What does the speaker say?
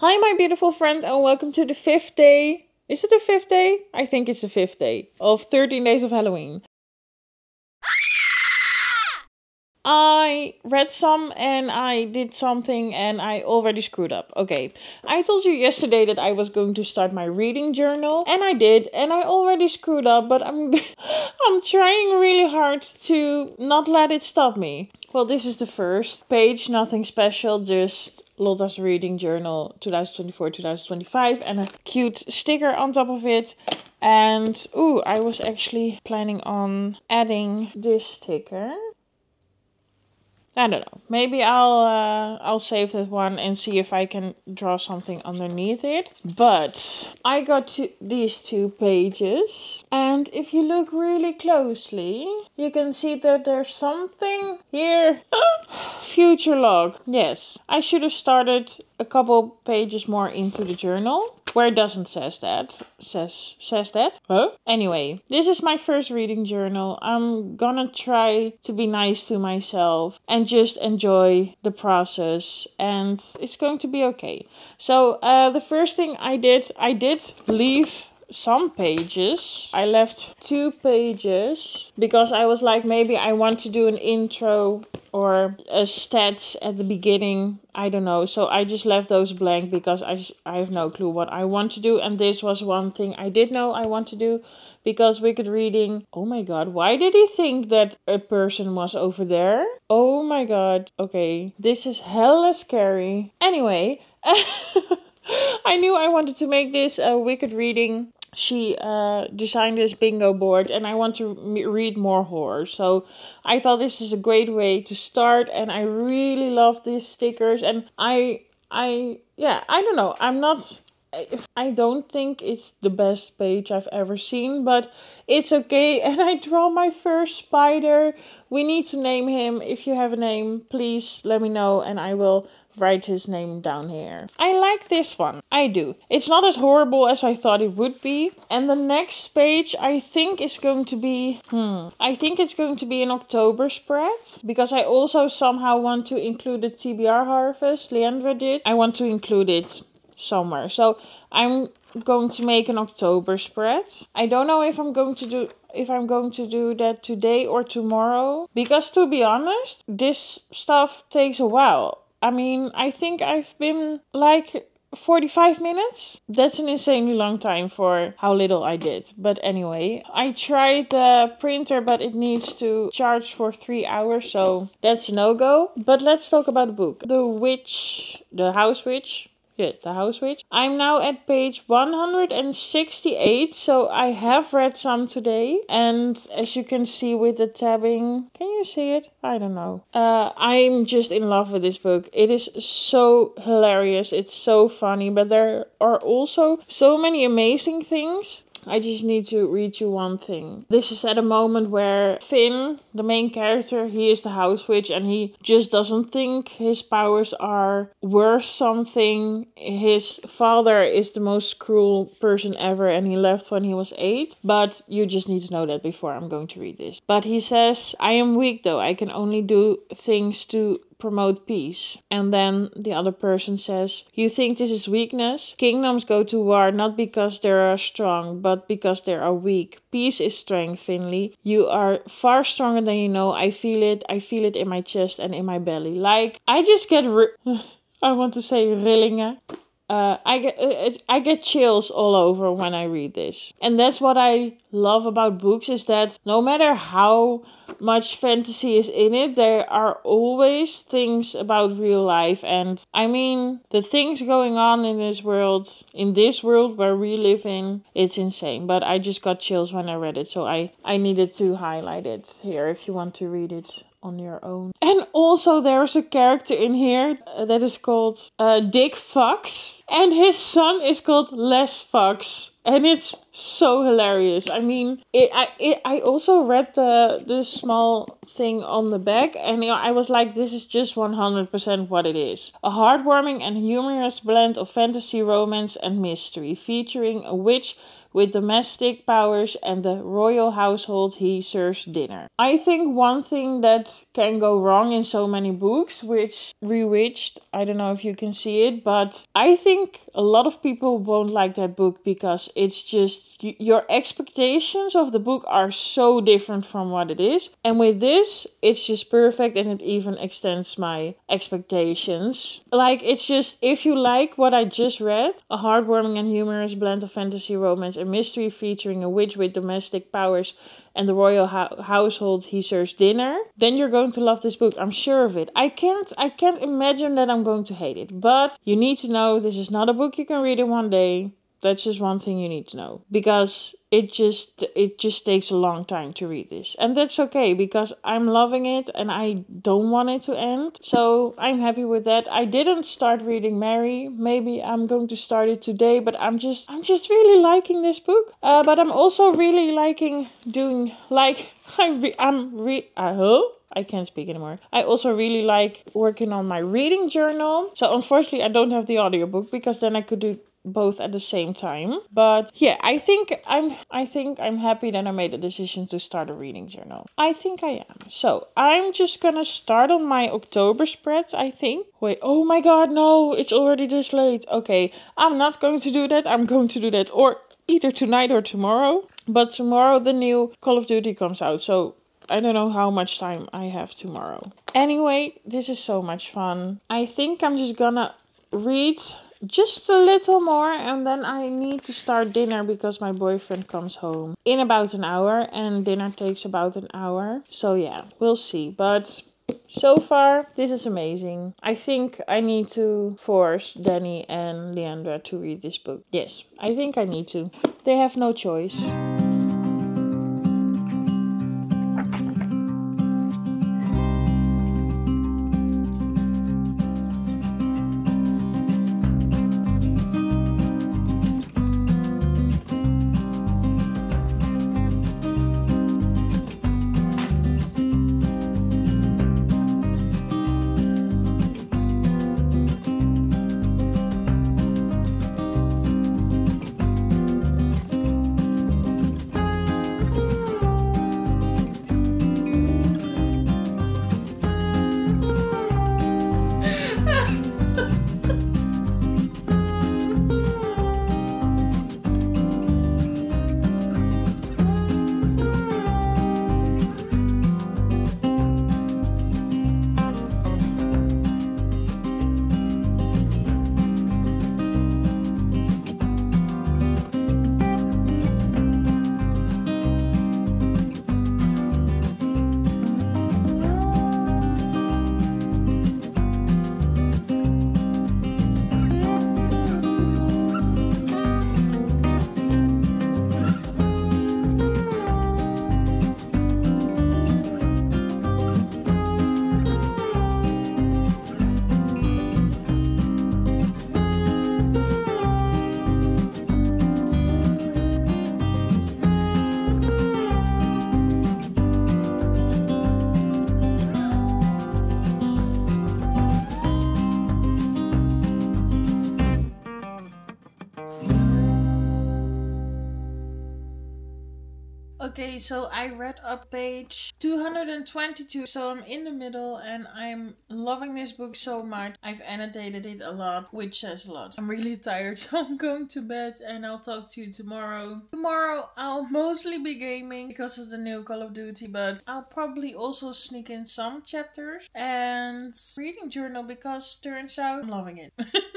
Hi, my beautiful friend, and welcome to the fifth day. Is it the fifth day? I think it's the fifth day of 13 days of Halloween. I read some and I did something and I already screwed up. Okay. I told you yesterday that I was going to start my reading journal and I did and I already screwed up, but I'm I'm trying really hard to not let it stop me. Well, this is the first page, nothing special, just Lotta's reading journal 2024-2025 and a cute sticker on top of it. And ooh, I was actually planning on adding this sticker I don't know. Maybe I'll uh, I'll save that one and see if I can draw something underneath it. But I got to these two pages, and if you look really closely, you can see that there's something here. Future log. Yes, I should have started a couple pages more into the journal where it doesn't says that says says that. Huh? Anyway this is my first reading journal. I'm gonna try to be nice to myself and just enjoy the process and it's going to be okay. So uh, the first thing i did i did leave some pages. I left two pages because I was like, maybe I want to do an intro or a stats at the beginning. I don't know. So I just left those blank because I, I have no clue what I want to do. And this was one thing I did know I want to do because Wicked Reading. Oh my god, why did he think that a person was over there? Oh my god. Okay, this is hella scary. Anyway. I knew I wanted to make this a wicked reading she uh, designed this bingo board and i want to read more horror so i thought this is a great way to start and i really love these stickers and i i yeah i don't know i'm not I don't think it's the best page I've ever seen, but it's okay. And I draw my first spider. We need to name him. If you have a name, please let me know and I will write his name down here. I like this one. I do. It's not as horrible as I thought it would be. And the next page I think is going to be, hmm, I think it's going to be an October spread because I also somehow want to include the TBR harvest Leandra did. I want to include it somewhere. So I'm going to make an October spread. I don't know if I'm going to do if I'm going to do that today or tomorrow because to be honest, this stuff takes a while. I mean, I think I've been like 45 minutes? That's an insanely long time for how little I did. But anyway, I tried the printer, but it needs to charge for three hours, so that's no go. But let's talk about the book. The Witch, the House Witch Good, The House Witch. I'm now at page 168, so I have read some today. And as you can see with the tabbing, can you see it? I don't know. Uh, I'm just in love with this book. It is so hilarious. It's so funny, but there are also so many amazing things. I just need to read you one thing. This is at a moment where Finn, the main character, he is the house witch and he just doesn't think his powers are worth something. His father is the most cruel person ever and he left when he was eight. But you just need to know that before I'm going to read this. But he says, I am weak though. I can only do things to promote peace. And then the other person says, You think this is weakness? Kingdoms go to war not because they are strong, but because they are weak. Peace is strength, Finley. You are far stronger than you know. I feel it. I feel it in my chest and in my belly. Like, I just get. I want to say rillingen. Uh, I get uh, I get chills all over when I read this, and that's what I love about books is that no matter how much fantasy is in it, there are always things about real life, and I mean the things going on in this world, in this world where we live in, it's insane. But I just got chills when I read it, so I I needed to highlight it here if you want to read it on your own. And also, there's a character in here uh, that is called uh, Dick Fox, and his son is called Les Fox. And it's so hilarious. I mean, it, I it, I also read the the small thing on the back, and I was like, this is just one hundred percent what it is. A heartwarming and humorous blend of fantasy, romance, and mystery, featuring a witch with domestic powers and the royal household he serves dinner. I think one thing that can go wrong in so many books, which Bewitched, I don't know if you can see it, but I think a lot of people won't like that book because it's just your expectations of the book are so different from what it is. And with this, it's just perfect and it even extends my expectations. Like, it's just if you like what I just read, a heartwarming and humorous blend of fantasy, romance, a mystery featuring a witch with domestic powers and the royal ho- household he serves dinner, then you're going to love this book. I'm sure of it. I can't I can't imagine that I'm going to hate it. But you need to know this is not a book you can read in one day. That's just one thing you need to know because it just it just takes a long time to read this. And that's okay because I'm loving it and I don't want it to end. So, I'm happy with that. I didn't start reading Mary. Maybe I'm going to start it today, but I'm just I'm just really liking this book. Uh, but I'm also really liking doing like I'm re- I'm re I hope I can't speak anymore. I also really like working on my reading journal. So unfortunately I don't have the audiobook because then I could do both at the same time. But yeah, I think I'm I think I'm happy that I made the decision to start a reading journal. I think I am. So I'm just gonna start on my October spreads, I think. Wait, oh my god, no, it's already this late. Okay, I'm not going to do that. I'm going to do that or either tonight or tomorrow. But tomorrow the new Call of Duty comes out, so I don't know how much time I have tomorrow. Anyway, this is so much fun. I think I'm just gonna read just a little more and then I need to start dinner because my boyfriend comes home in about an hour and dinner takes about an hour. So yeah, we'll see. But so far, this is amazing. I think I need to force Danny and Leandra to read this book. Yes, I think I need to. They have no choice. Okay, so I read up page 222, so I'm in the middle and I'm loving this book so much. I've annotated it a lot, which says a lot. I'm really tired, so I'm going to bed and I'll talk to you tomorrow. Tomorrow I'll mostly be gaming because of the new Call of Duty, but I'll probably also sneak in some chapters and reading journal because turns out I'm loving it.